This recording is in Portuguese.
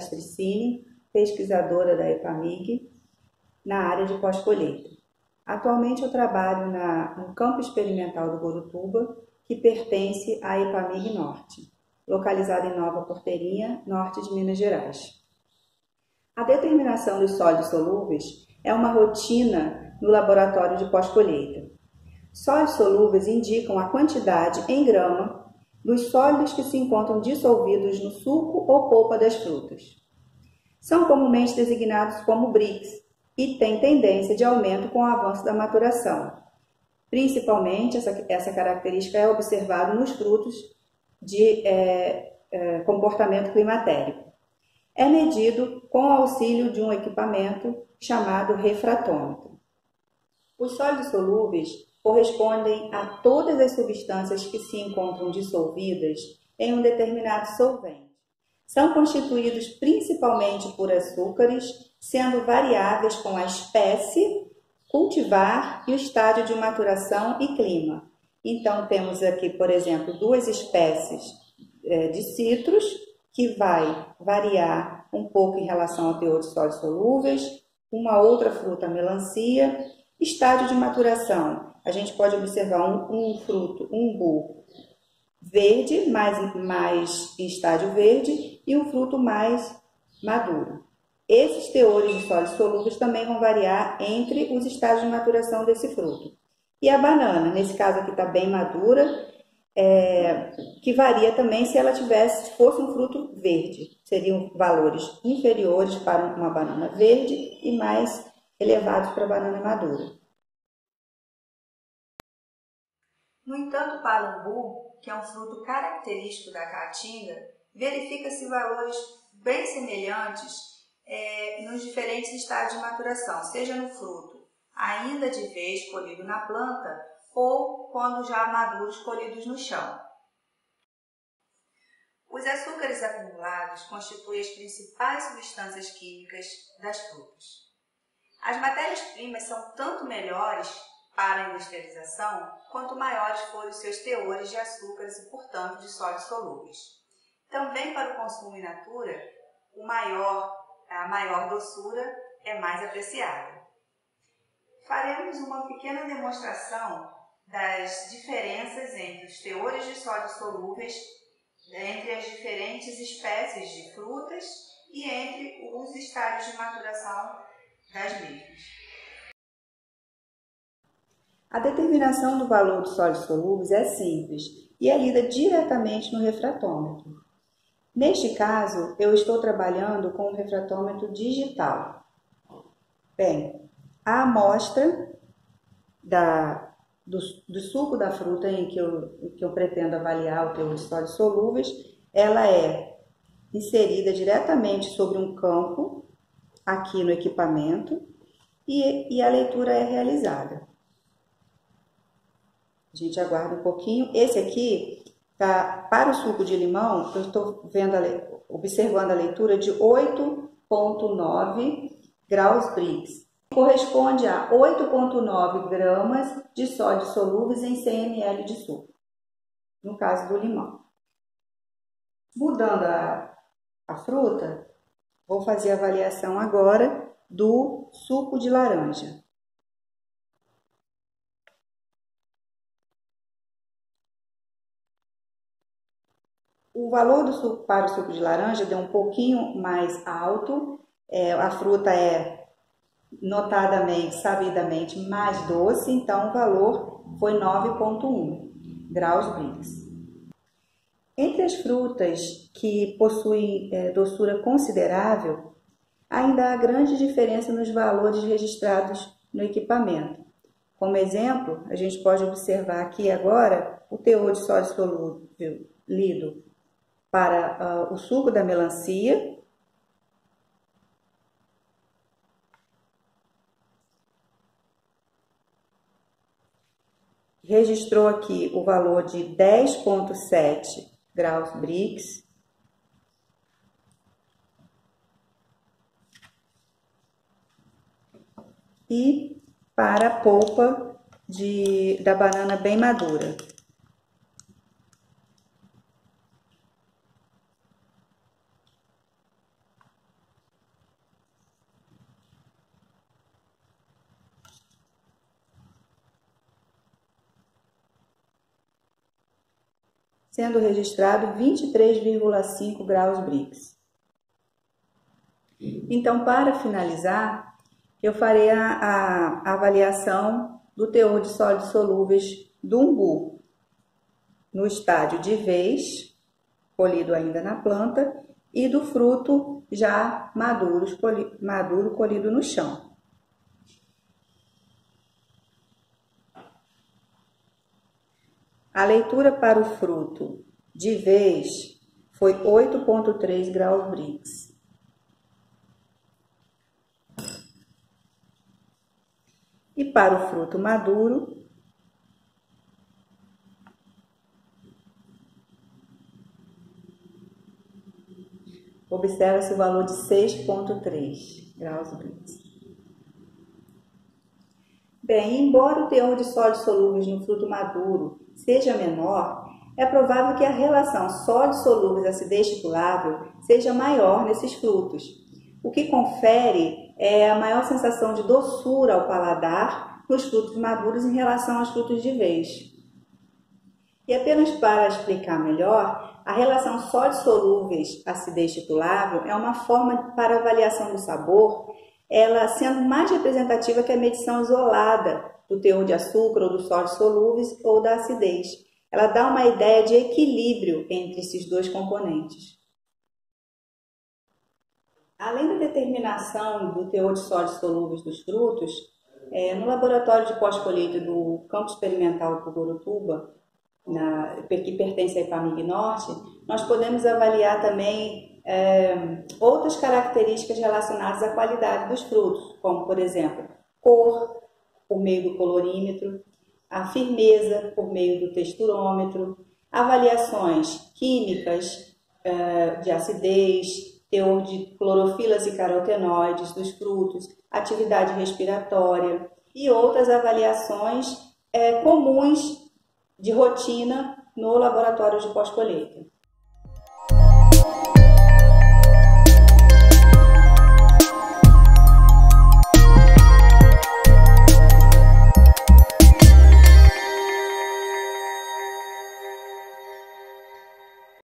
Castricini, pesquisadora da EPAMIG, na área de pós-colheita. Atualmente eu trabalho na, no campo experimental do Gorutuba, que pertence à EPAMIG Norte, localizada em Nova Porteirinha, norte de Minas Gerais. A determinação dos sólidos solúveis é uma rotina no laboratório de pós-colheita. Sólidos solúveis indicam a quantidade em grama dos sólidos que se encontram dissolvidos no suco ou polpa das frutas. São comumente designados como BRICS e têm tendência de aumento com o avanço da maturação. Principalmente, essa, essa característica é observada nos frutos de é, é, comportamento climatérico. É medido com o auxílio de um equipamento chamado refratômetro. Os sólidos solúveis correspondem a todas as substâncias que se encontram dissolvidas em um determinado solvente. São constituídos principalmente por açúcares, sendo variáveis com a espécie, cultivar e o estádio de maturação e clima. Então, temos aqui, por exemplo, duas espécies é, de citros, que vai variar um pouco em relação ao teor de sólidos solúveis, uma outra fruta, melancia, estádio de maturação, a gente pode observar um, um fruto, um umbu verde, mais, mais em estágio verde, e um fruto mais maduro. Esses teores de sólidos solúveis também vão variar entre os estágios de maturação desse fruto. E a banana, nesse caso aqui está bem madura, é, que varia também se ela tivesse, se fosse um fruto verde. Seriam valores inferiores para uma banana verde e mais elevados para a banana madura. No entanto, para o umbu, que é um fruto característico da caatinga, verifica-se valores bem semelhantes é, nos diferentes estágios de maturação, seja no fruto ainda de vez colhido na planta ou quando já maduros colhidos no chão. Os açúcares acumulados constituem as principais substâncias químicas das frutas. As matérias-primas são tanto melhores para a industrialização, quanto maiores forem os seus teores de açúcares e, portanto, de sólidos solúveis. Também para o consumo in natura, o maior, a maior doçura é mais apreciada. Faremos uma pequena demonstração das diferenças entre os teores de sólidos solúveis entre as diferentes espécies de frutas e entre os estágios de maturação das mesmas. A determinação do valor dos sólidos solúveis é simples e é lida diretamente no refratômetro. Neste caso, eu estou trabalhando com o refratômetro digital. Bem, a amostra da, do, do, suco da fruta em que eu, em que eu pretendo avaliar o teor de sólidos solúveis, ela é inserida diretamente sobre um campo aqui no equipamento e, e a leitura é realizada. A gente aguarda um pouquinho. Esse aqui, tá, para o suco de limão, eu estou vendo a, observando a leitura de 8,9 graus Brix. Corresponde a 8,9 gramas de sódio solúveis em 100 ml de suco, no caso do limão. Mudando a, a fruta, vou fazer a avaliação agora do suco de laranja. O valor do suco para o suco de laranja deu um pouquinho mais alto, é, a fruta é notadamente, sabidamente mais doce, então o valor foi 9,1 graus Brix. Entre as frutas que possuem é, doçura considerável, ainda há grande diferença nos valores registrados no equipamento. Como exemplo, a gente pode observar aqui agora o teor de sódio solúvel lido para uh, o suco da melancia. Registrou aqui o valor de 10,7 graus Brix. E para a polpa de, da banana bem madura. Sendo registrado 23,5 graus Brix. Então, para finalizar, eu farei a, a, avaliação do teor de sólidos solúveis do umbu no estádio de vez, colhido ainda na planta, e do fruto já maduro, maduro colhido no chão. A leitura para o fruto de vez foi 8,3 graus Brix. E para o fruto maduro, observa-se o valor de 6,3 graus Brix. Bem, embora o teor de sólidos solúveis no fruto maduro seja menor, é provável que a relação sólidos solúveis acidez titulável seja maior nesses frutos, o que confere é a maior sensação de doçura ao paladar nos frutos maduros em relação aos frutos de vez. E apenas para explicar melhor, a relação sólidos solúveis acidez titulável é uma forma para avaliação do sabor, ela sendo mais representativa que a medição isolada do teor de açúcar ou dos sólidos solúveis ou da acidez. Ela dá uma ideia de equilíbrio entre esses dois componentes. Além da determinação do teor de sólidos solúveis dos frutos, é, no laboratório de pós-colheita do Campo Experimental do Gurutuba, na, que pertence à IPAMIG Norte, nós podemos avaliar também é, outras características relacionadas à qualidade dos frutos, como, por exemplo, cor, por meio do colorímetro, a firmeza, por meio do texturômetro, avaliações químicas é, de acidez, teor de clorofilas e carotenoides dos frutos, atividade respiratória e outras avaliações é, comuns de rotina no laboratório de pós-colheita.